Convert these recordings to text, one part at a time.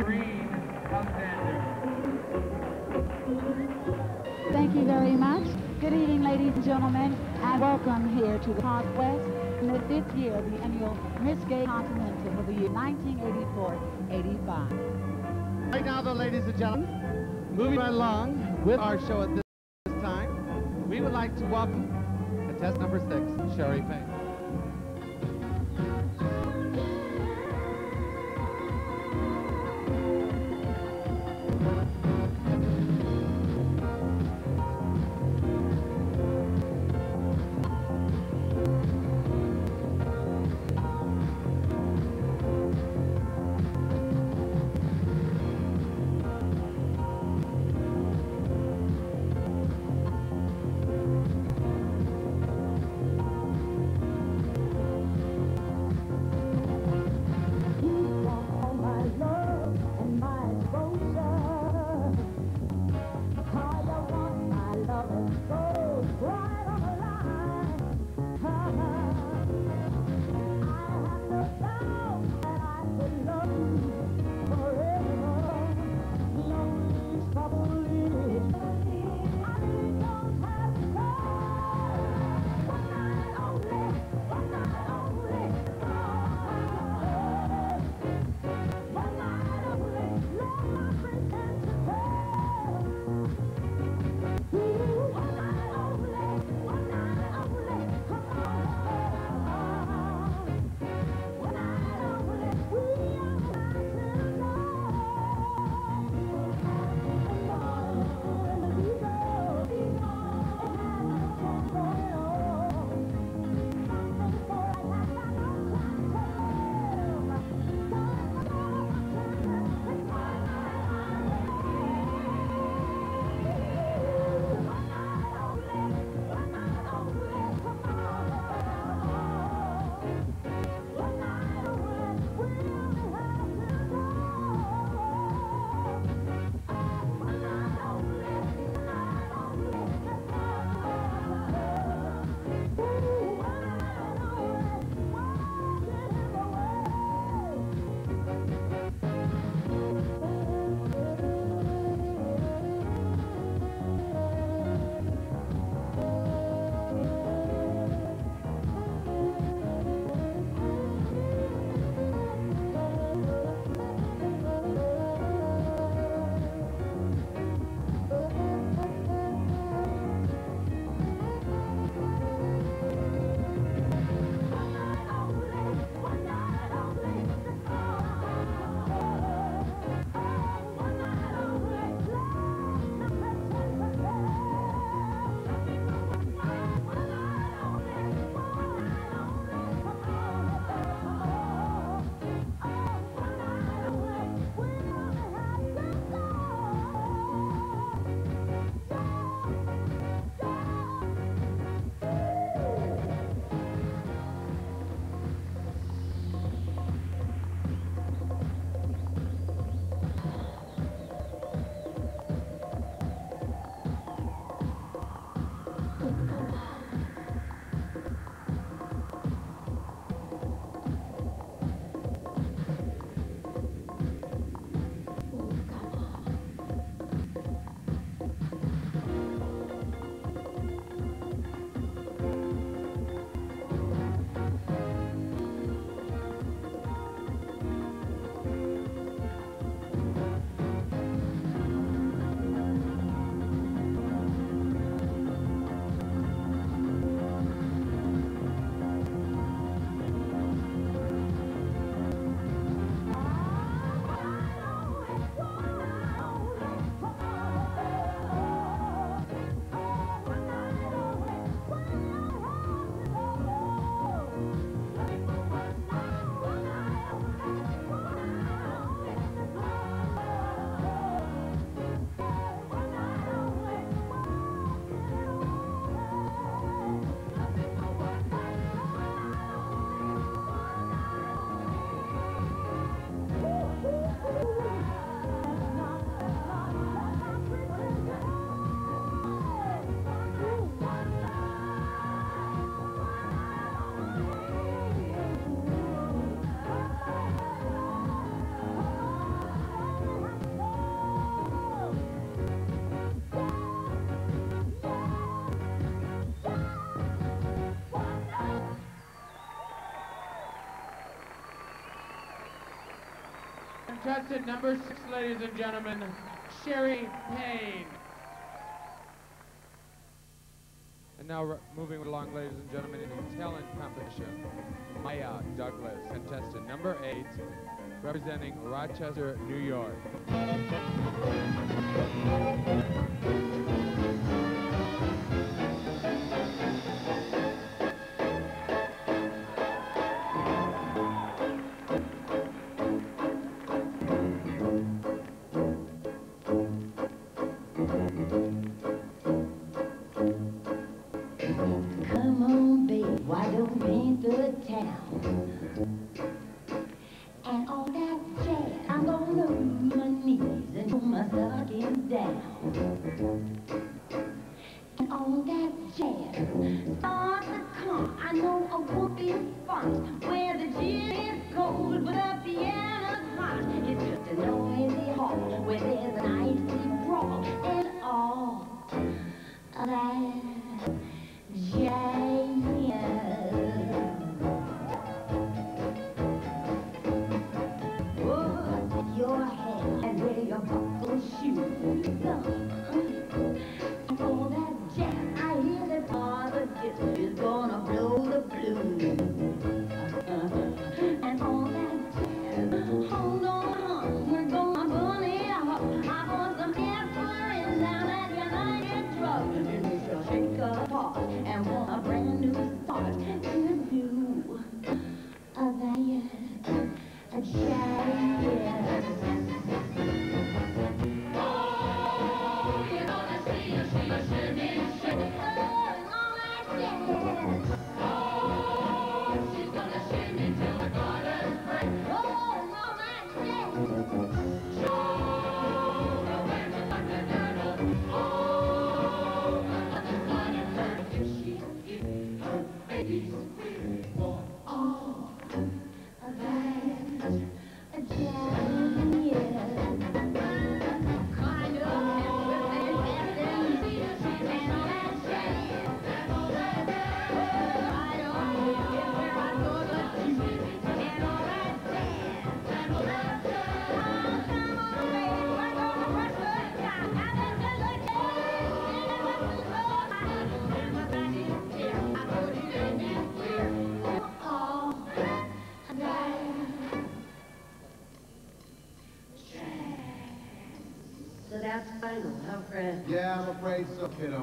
Thank you very much. Good evening, ladies and gentlemen, and welcome here to the Conquest in the fifth year of the annual Miss Gay Continental for the year 1984-85. Right now, though, ladies and gentlemen, moving right along with our show at this time, we would like to welcome contestant number six, Sherry Payne. That's number six, ladies and gentlemen, Sherry Payne. And now moving along, ladies and gentlemen, in the talent competition, Maya Douglas, contestant number eight, representing Rochester, New York. on. When Olha. Yeah, I'm afraid so, kiddo.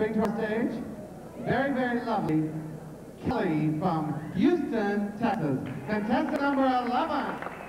bring to our stage, very, very lovely, Kelly from Houston, Texas, contestant number 11.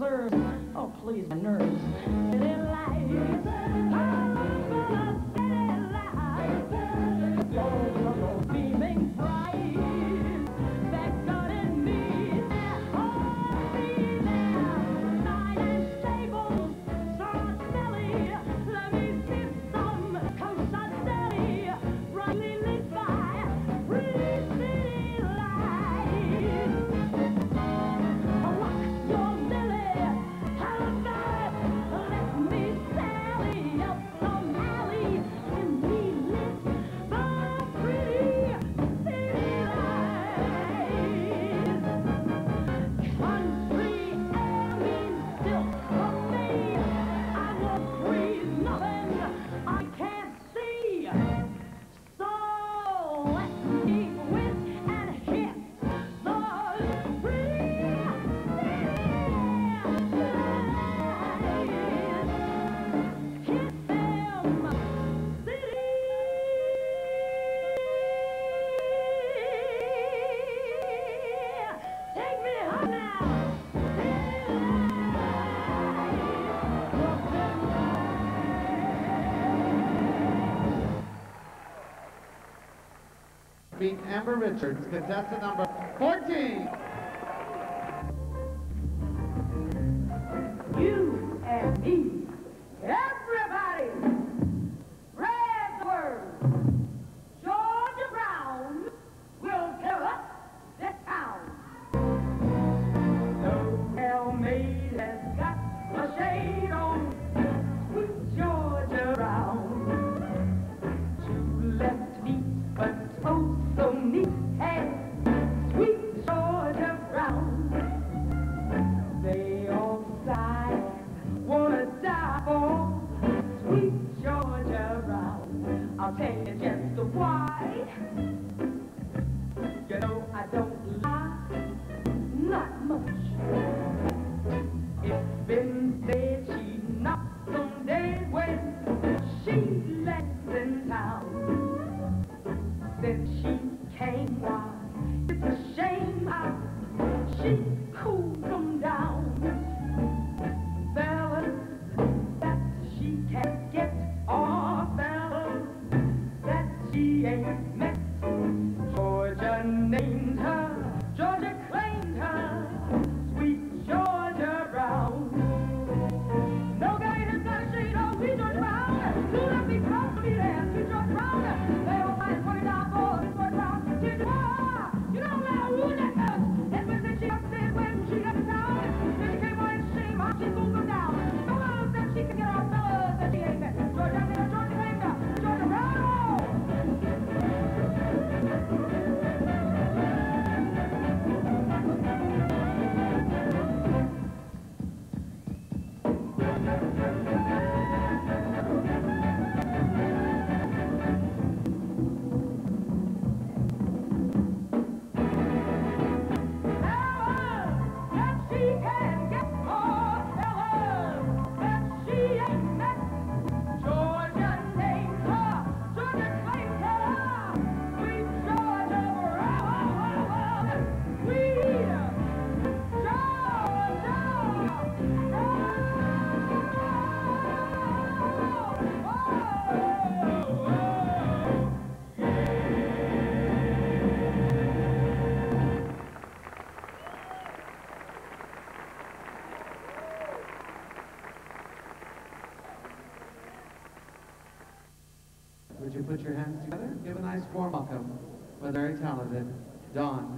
Peach beat Amber Richards, contestant number 14. Cormacum was very talented. Don.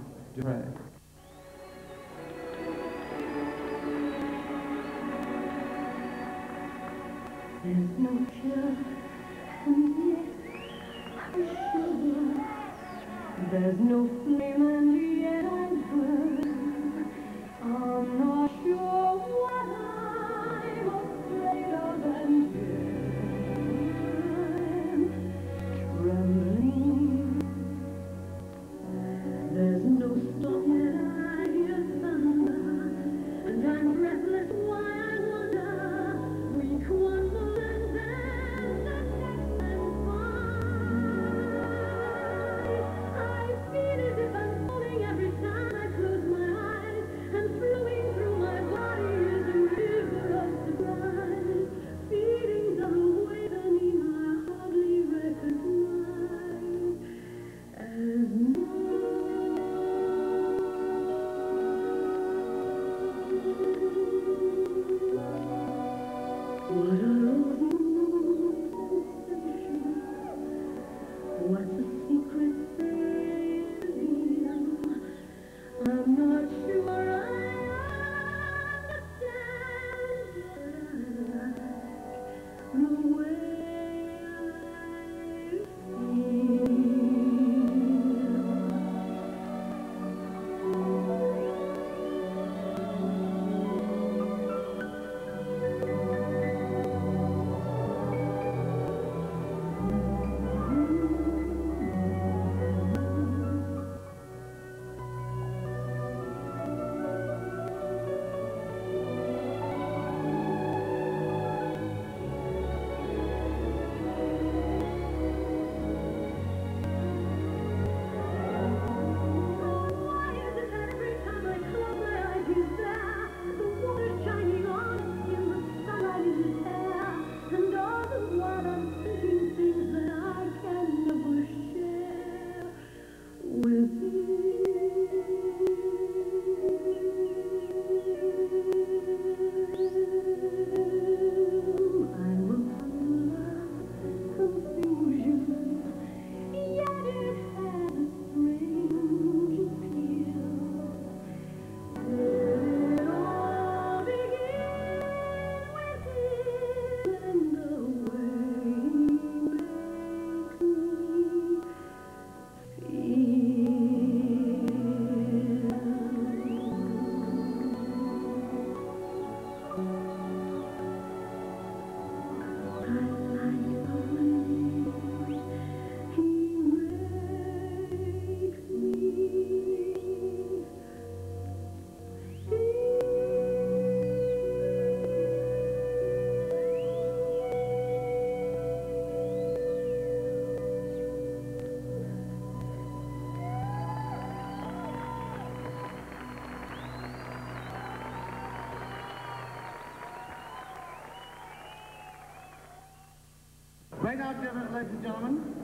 Right now, dear ladies and gentlemen,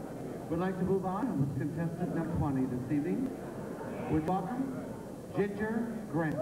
we'd like to move on with contestant number 20 this evening. Would welcome Ginger Grant.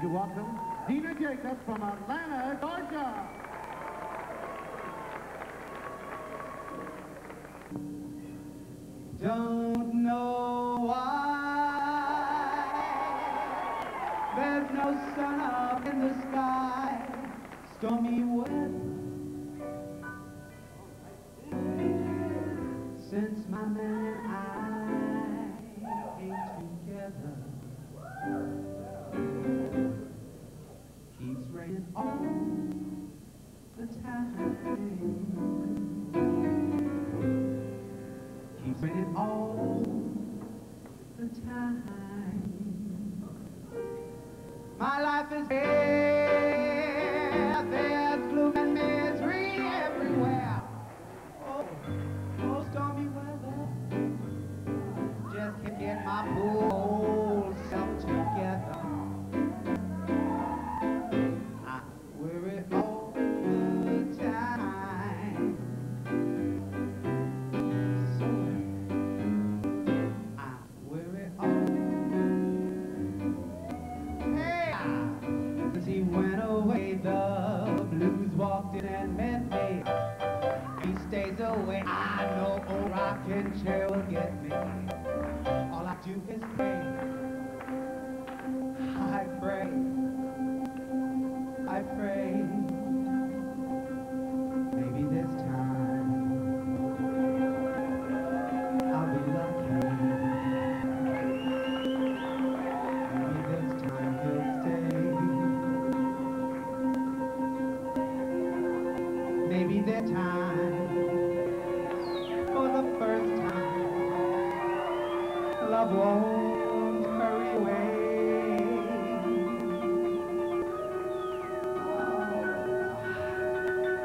Would you welcome Dina Jacobs from Atlanta? life is. tell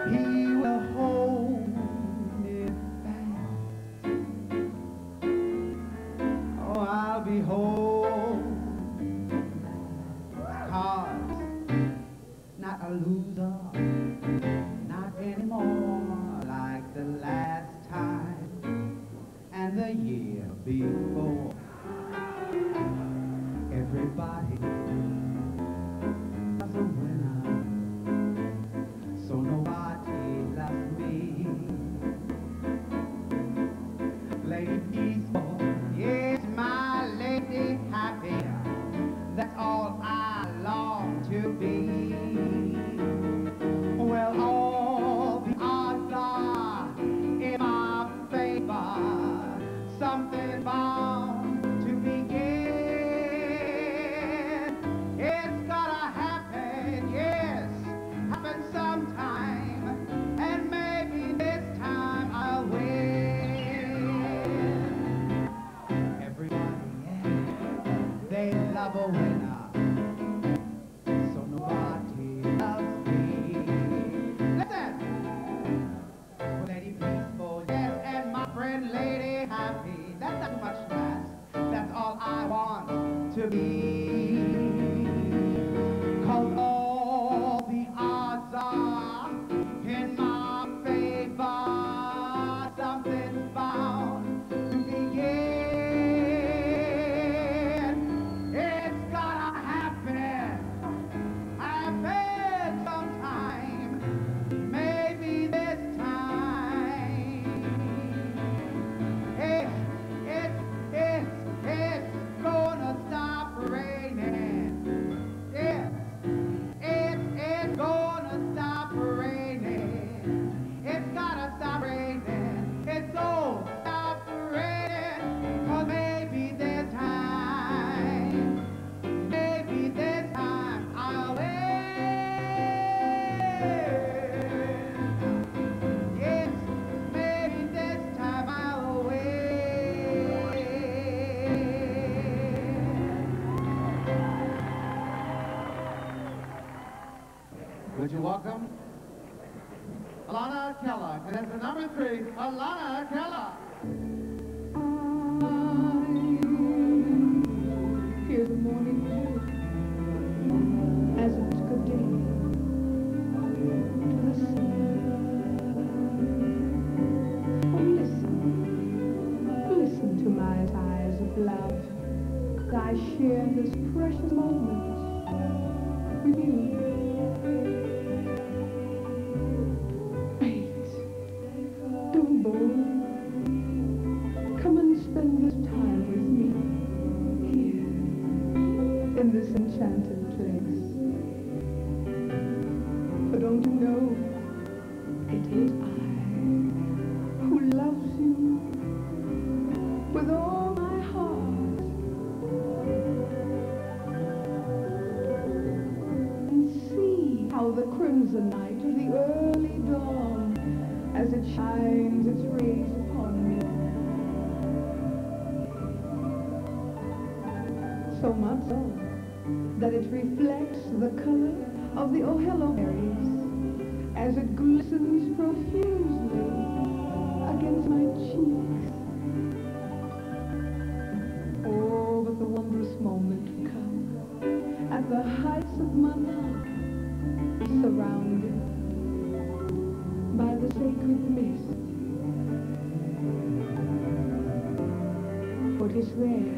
He have a winner. So nobody loves me. Listen! Lady Peaceful, yes, and my friend Lady Happy. That's not much to. That's all I want to be. Alana Keller. Morning, as it's good to listen, listen to my eyes of love. I share this precious moment with you. Of the oh hello berries as it glistens profusely against my cheeks. Oh, but the wondrous moment comes at the heights of my love, surrounded by the sacred mist. For it is there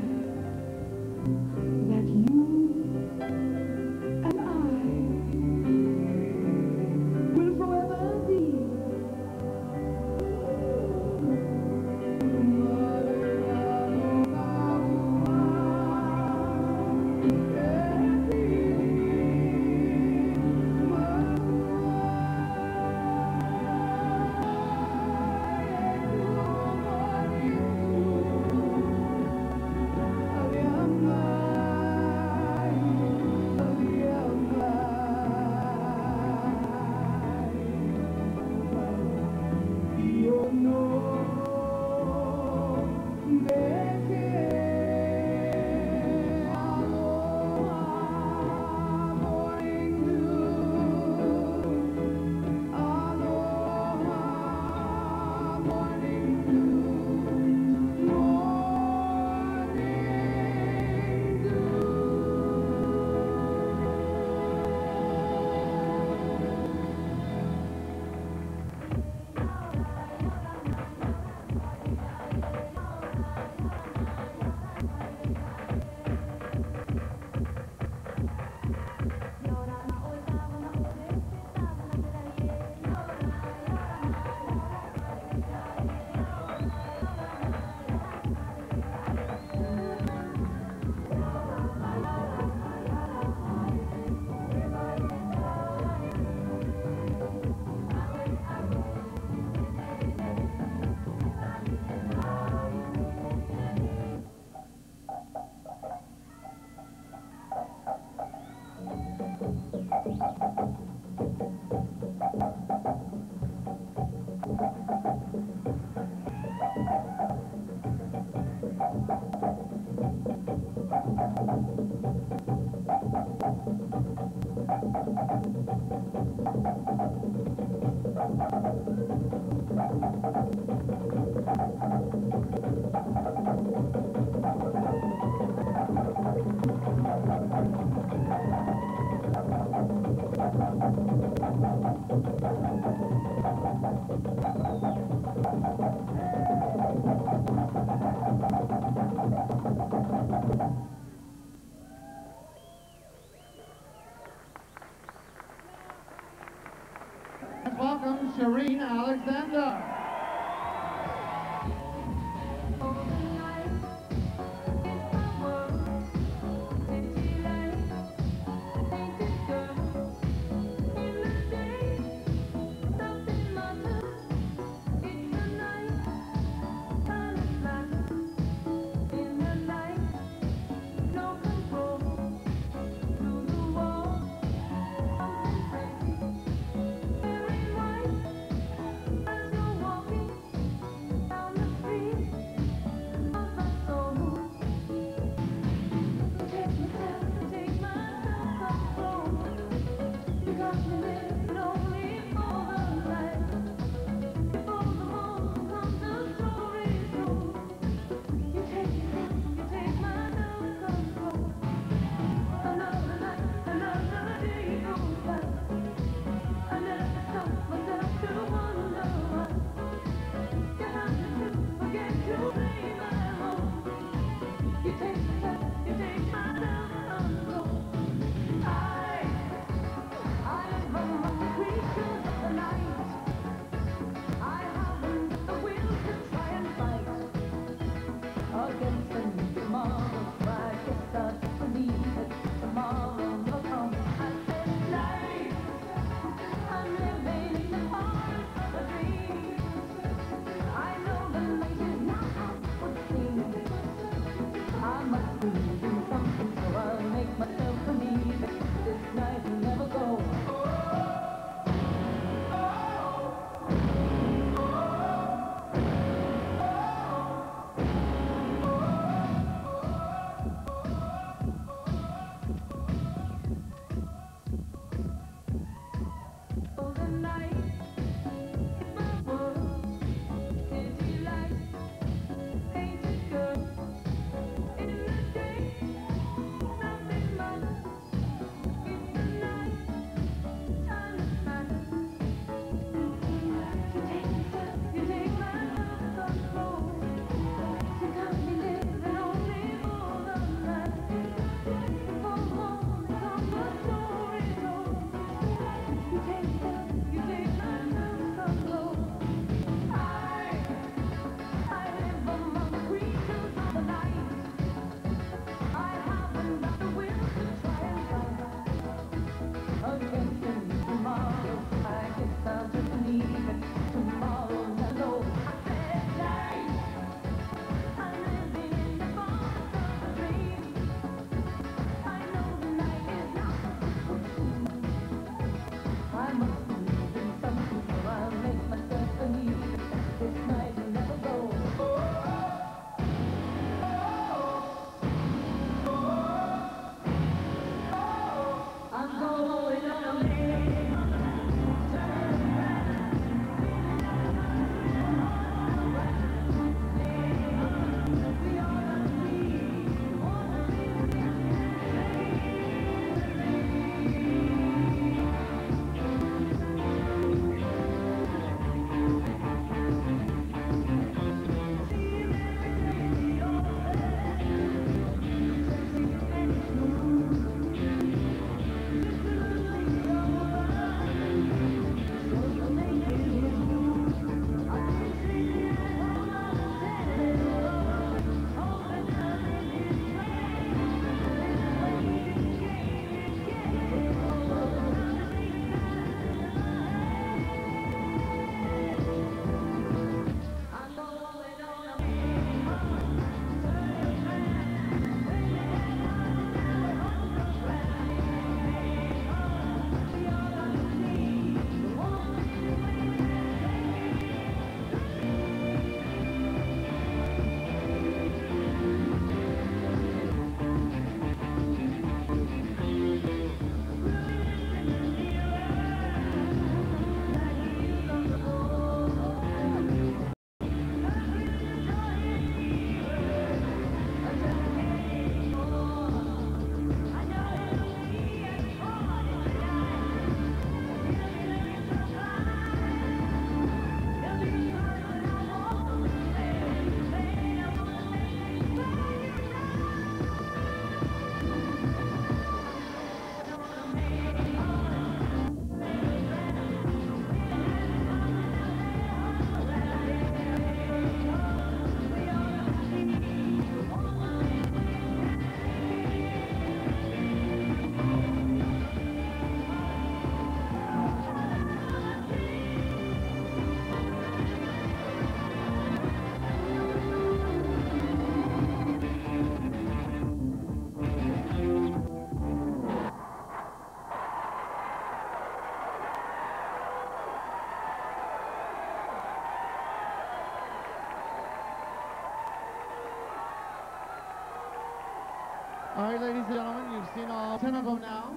Right, ladies and gentlemen, you've seen all 10 of them now.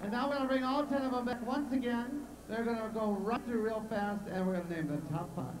And now we're going to bring all 10 of them back once again. They're going to go right through real fast, and we're going to name the top five.